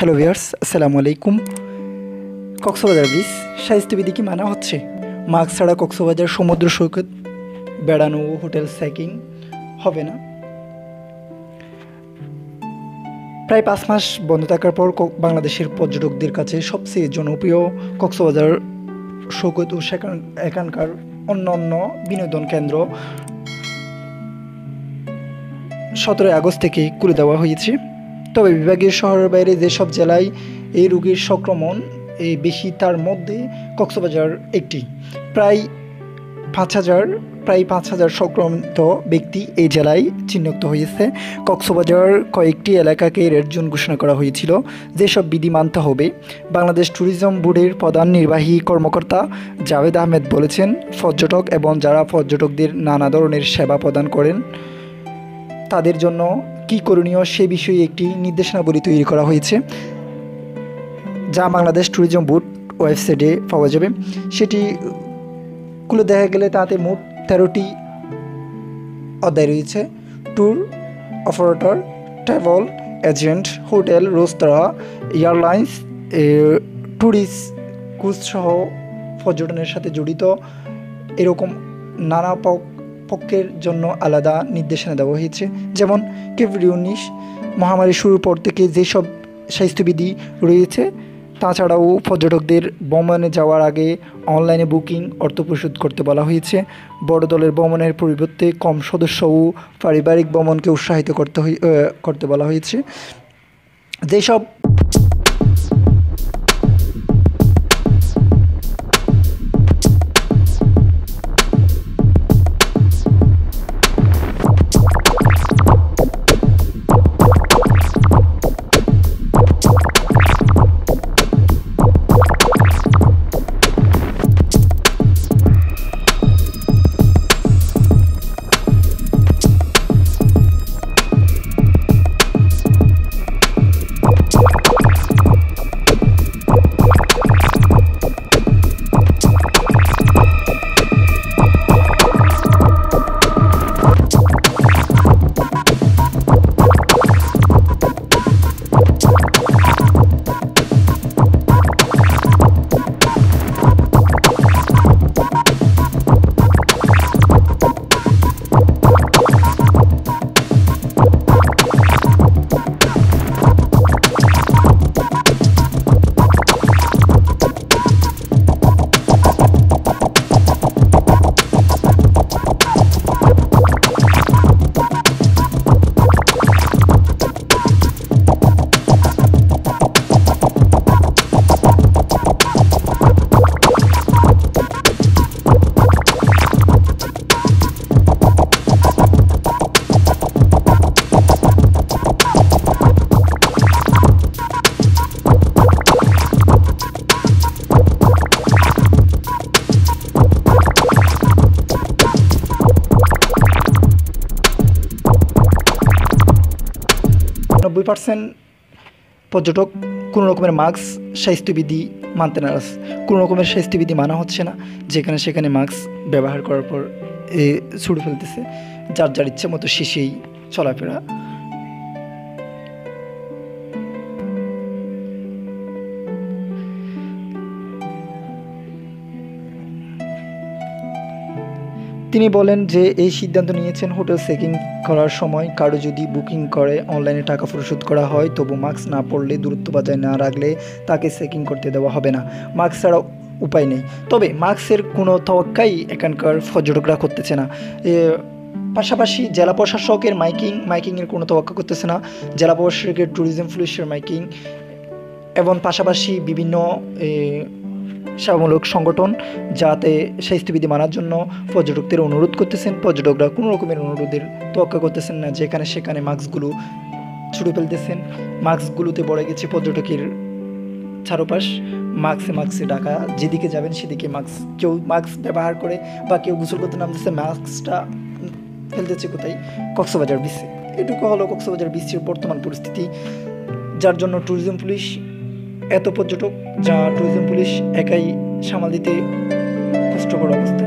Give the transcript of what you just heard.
Hello viewers আসসালামু আলাইকুম। Cox's Bazar bridge স্বাস্থ্যবিধি কি মানা হচ্ছে। মাস্ক ছাড়া কক্সবাজার সমুদ্র সৈকত, বেড়ানো, হোটেল স্যাকিং হবে না। প্রায় পাঁচ মাস বন্ধ থাকার পর বাংলাদেশের পর্যটকদের কাছে সবচেয়ে জনপ্রিয় কক্সবাজার সৈকত ও সেখান- এখানকার অন্য অন্য বিনোদন কেন্দ্র সতেরোই আগস্ট থেকে খুলে দেওয়া হয়েছে। তবে বিভাগীয় শহরের বাইরে যেসব জেলায় এই রোগীর সংক্রমণ, এই বেশি, তার মধ্যে কক্সবাজার একটি। প্রায় পাঁচ হাজার, প্রায় পাঁচ হাজার সংক্রমিত ব্যক্তি এই জেলায় চিহ্নিত হয়েছে। কক্সবাজার কয়েকটি এলাকাকে রেড জোন ঘোষণা করা হয়েছিল, যেসব বিধি মানতে হবে। বাংলাদেশ ট্যুরিজম বোর্ডের প্রধান নির্বাহী কর্মকর্তা জাভেদ আহমেদ বলেছেন, পর্যটক এবং যারা পর্যটকদের নানা ধরনের সেবা প্রদান করেন, তাদের জন্য কী করণীয় সে বিষয়ে একটি নির্দেশনাবলী তৈরি করা হয়েছে, যা বাংলাদেশ ট্যুরিজম বোর্ড ওয়েবসাইটে পাওয়া যাবে। সেটি খুলে দেখা গেলে তাতে মোট তেরোটি অধ্যায় রয়েছে। Tour operator travel agent hotel রেস্তোরাঁ এয়ারলাইন্স ট্যুরিস্ট সহ পর্যটনের সাথে জড়িত। এরকম নানা পক্ষের জন্য আলাদা নির্দেশনা দেওয়া হয়েছে। যেমন কোভিড উনিশ মহামারী শুরুর পর থেকে যেসব স্বাস্থ্যবিধি রয়েছে, তাছাড়াও পর্যটকদের ভ্রমণে যাওয়ার আগে অনলাইনে বুকিং, অর্থ পরিশোধ করতে বলা হয়েছে। বড় দলের ভ্রমণের পরিবর্তে কম সদস্য ও পারিবারিক ভ্রমণকে উৎসাহিত করতে করতে বলা হয়েছে। যেসব নব্বই পার্সেন্ট পর্যটক কোনো রকমের মাস্ক স্বাস্থ্যবিধি মানতে নারাজ। কোনো রকমের স্বাস্থ্যবিধি মানা হচ্ছে না, যেখানে সেখানে মাস্ক ব্যবহার করার পর এ ছুটে ফেলতেছে। যার যার ইচ্ছে মতো শেষেই চলাফেরা তিনি বলেন যে, এই সিদ্ধান্ত নিয়েছেন হোটেল চেকিং করার সময়। কারও যদি বুকিং করে, অনলাইনে টাকা পরিশোধ করা হয়, তবু মাস্ক না পরলে দূরত্ব বজায় না রাখলে তাকে চেকিং করতে দেওয়া হবে না। মাস্ক ছাড়া উপায় নেই। তবে মাস্কের কোনো তওয়াক্কাই এখানকার পর্যটকরা করতেছে না। পাশাপাশি জেলা প্রশাসকের মাইকিং, মাইকিংয়ের কোনো তোয়াক্কা করতেছে না। জেলা প্রশাসকের ট্যুরিজম পুলিশের মাইকিং এবং পাশাপাশি বিভিন্ন সেবামূলক সংগঠন যাতে স্বাস্থ্যবিধি মানার জন্য পর্যটকদের অনুরোধ করতেছেন। পর্যটকরা কোনো রকমের অনুরোধের তোয়াক্কা করতেছেন না, যেখানে সেখানে মাস্কগুলো ছুটে ফেলতেছেন। মাস্কগুলোতে পড়ে গেছে পর্যটকের চারপাশ। মাস্কে মাস্কে ডাকা যেদিকে যাবেন সেদিকে মাস্ক। কেউ মাস্ক ব্যবহার করে বা কেউ গোসল করতে নামতেছে, মাস্কটা ফেলতেছে কোথায়? কক্সবাজার বিচে। এটুকু হলো কক্সবাজার বিচের বর্তমান পরিস্থিতি, যার জন্য ট্যুরিজম পুলিশ এত পর্যটক যা ট্যুরিজম পুলিশ একাই সামাল দিতে কষ্টকর অবস্থায়